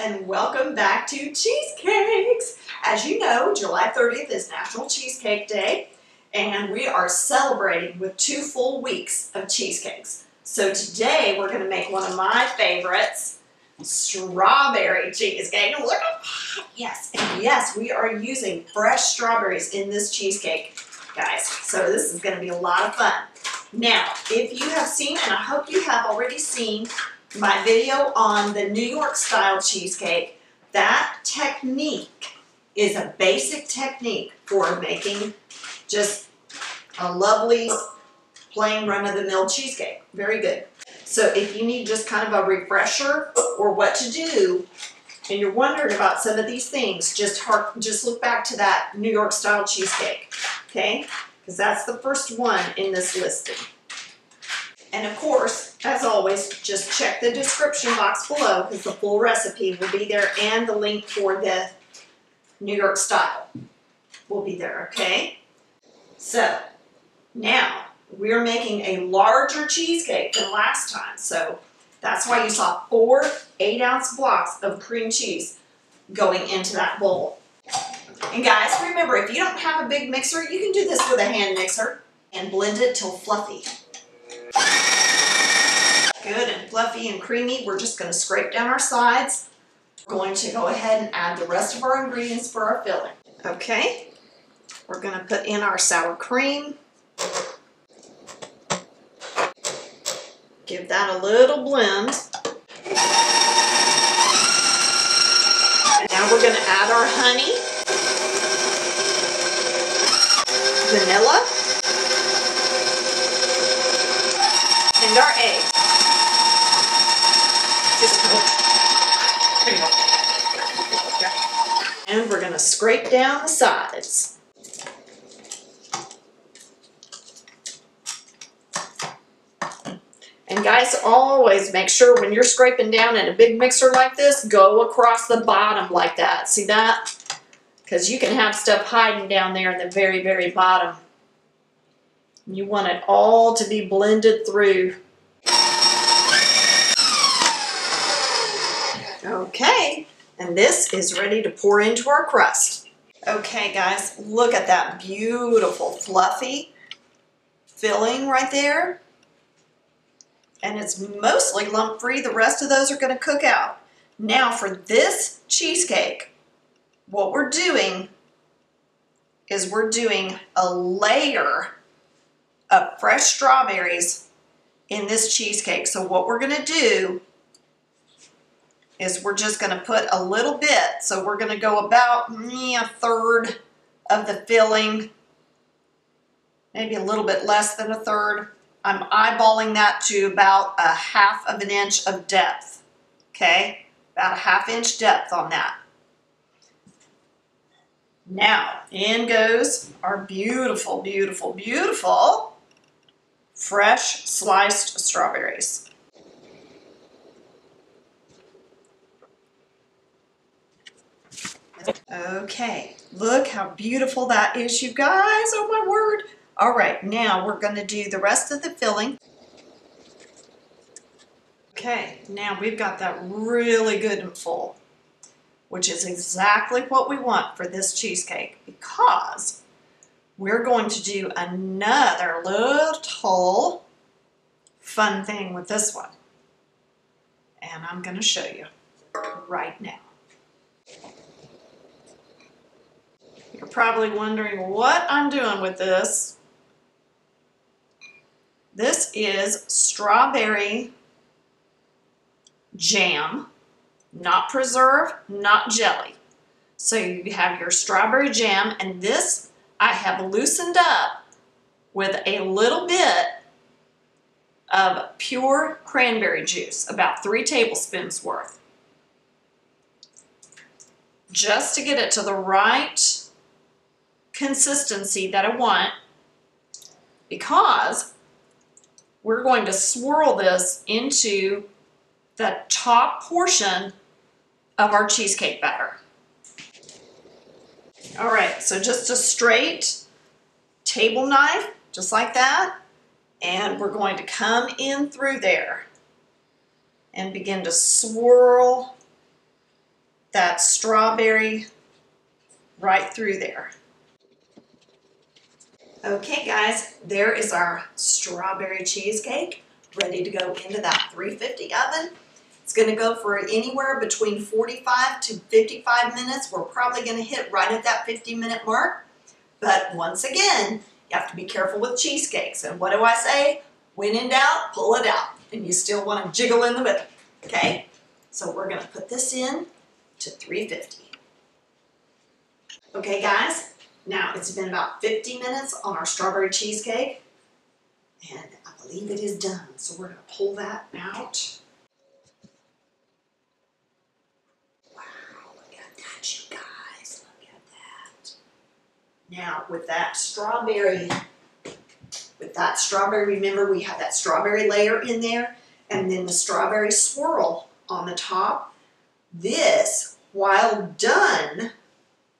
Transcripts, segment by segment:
and welcome back to Cheesecakes. As you know, July 30th is National Cheesecake Day and we are celebrating with two full weeks of cheesecakes. So today we're going to make one of my favorites, strawberry cheesecake. Look at that. Yes, and yes, we are using fresh strawberries in this cheesecake, guys. So this is going to be a lot of fun. Now, if you have seen, and I hope you have already seen, my video on the New York style cheesecake, that technique is a basic technique for making just a lovely plain run-of-the-mill cheesecake. Very good. So if you need just kind of a refresher or what to do, and you're wondering about some of these things, just hark, just look back to that New York style cheesecake, okay? Because that's the first one in this listing. And of course, as always, just check the description box below because the full recipe will be there and the link for the New York style will be there, okay? So, now, we're making a larger cheesecake than last time. So, that's why you saw four 8-ounce blocks of cream cheese going into that bowl. And guys, remember, if you don't have a big mixer, you can do this with a hand mixer and blend it till fluffy. Good and fluffy and creamy. We're just going to scrape down our sides. We're going to go ahead and add the rest of our ingredients for our filling. Okay, we're going to put in our sour cream. Give that a little blend. Now we're going to add our honey, vanilla, and our eggs. And we're going to down the sides. And guys, always make sure when you're scraping down in a big mixer like this, go across the bottom like that. See that? Because you can have stuff hiding down there in the very, very bottom. You want it all to be blended through. Okay, and this is ready to pour into our crust. Okay guys, look at that beautiful fluffy filling right there. And it's mostly lump free. The rest of those are going to cook out. Now for this cheesecake, what we're doing is we're doing a layer of fresh strawberries in this cheesecake. So what we're going to do is we're just going to put a little bit. So we're going to go about a third of the filling, maybe a little bit less than a third. I'm eyeballing that to about a half of an inch of depth, okay? About a half inch depth on that. Now, in goes our beautiful, beautiful, beautiful fresh sliced strawberries. Okay, look how beautiful that is, you guys. Oh my word. All right, now we're going to do the rest of the filling. Okay, now we've got that really good and full, which is exactly what we want for this cheesecake because we're going to do another little fun thing with this one. And I'm going to show you right now. You're probably wondering what I'm doing with this. This is strawberry jam, not preserve, not jelly. So you have your strawberry jam, and this I have loosened up with a little bit of pure cranberry juice, about three tablespoons worth. Just to get it to the right consistency that I want because we're going to swirl this into the top portion of our cheesecake batter. All right, so just a straight table knife, just like that, and we're going to come in through there and begin to swirl that strawberry right through there. Okay guys, there is our strawberry cheesecake ready to go into that 350 oven. It's gonna go for anywhere between 45 to 55 minutes. We're probably gonna hit right at that 50 minute mark. But once again, you have to be careful with cheesecakes. And what do I say? When in doubt, pull it out. And you still wanna jiggle in the middle, okay? So we're gonna put this in to 350. Okay guys, now it's been about 50 minutes on our strawberry cheesecake and I believe it is done. So we're gonna pull that out. Wow, look at that you guys, look at that. Now with that strawberry, with that strawberry, remember we have that strawberry layer in there and then the strawberry swirl on the top. This, while done,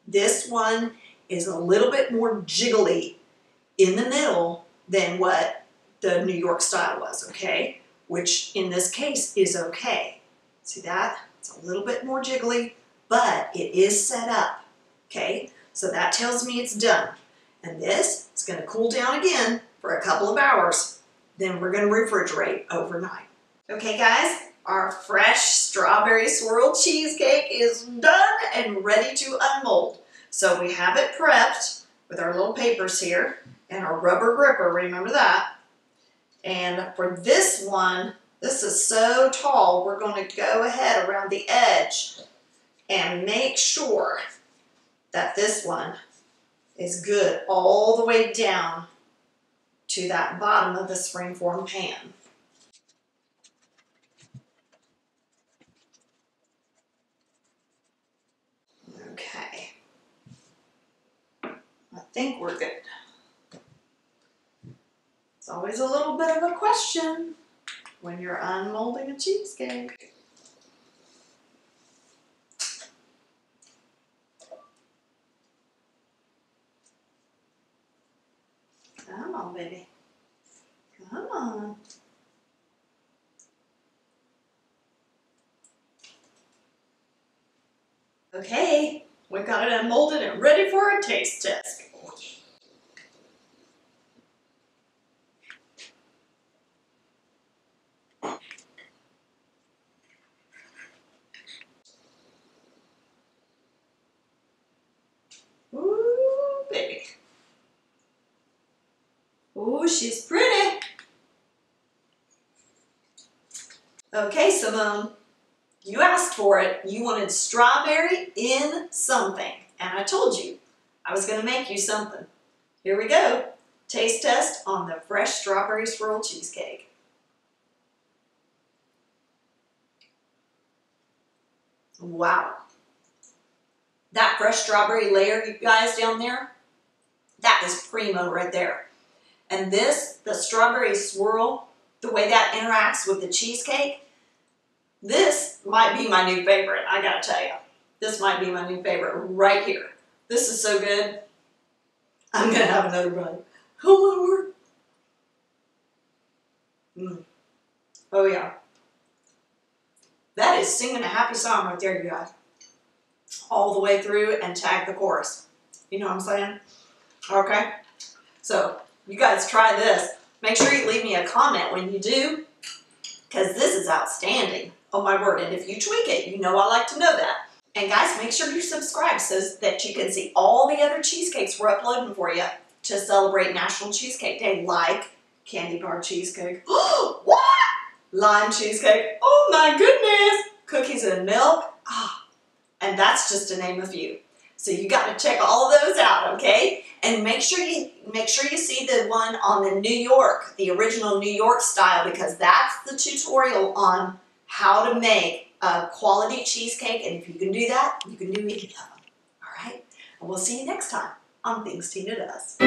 this one is a little bit more jiggly in the middle than what the New York style was, okay? Which in this case is okay. See that? It's a little bit more jiggly, but it is set up, okay? So that tells me it's done. And this is gonna cool down again for a couple of hours. Then we're gonna refrigerate overnight. Okay guys, our fresh strawberry swirl cheesecake is done and ready to unmold. So we have it prepped with our little papers here and our rubber gripper, remember that. And for this one, this is so tall, we're going to go ahead around the edge and make sure that this one is good all the way down to that bottom of the springform pan. Okay. I think we're good. It's always a little bit of a question when you're unmolding a cheesecake. Come on, baby. Come on. Okay, we've got it unmolded and ready for a taste test. Ooh, baby. Ooh, she's pretty. Okay, Simone. You asked for it. You wanted strawberry in something. And I told you I was going to make you something. Here we go. Taste test on the fresh strawberry swirl cheesecake. Wow. That fresh strawberry layer, you guys down there, that is primo right there. And this, the strawberry swirl, the way that interacts with the cheesecake, this might be my new favorite, I gotta tell you. This might be my new favorite right here. This is so good. I'm gonna have another bite. Oh my word. Mm. Oh yeah. That is singing a happy song right there, you guys. All the way through and tag the chorus. You know what I'm saying? Okay. So you guys try this. Make sure you leave me a comment when you do, because this is outstanding. Oh my word, and if you tweak it, you know I like to know that. And guys, make sure you subscribe so that you can see all the other cheesecakes we're uploading for you to celebrate National Cheesecake Day, like candy bar cheesecake. what? Lime cheesecake. Oh my goodness. Cookies and milk. Ah, and that's just to name a few. So you got to check all those out, okay? And make sure you make sure you see the one on the New York, the original New York style, because that's the tutorial on how to make a quality cheesecake. And if you can do that, you can do any of them. All right? And we'll see you next time on Things Tina Does.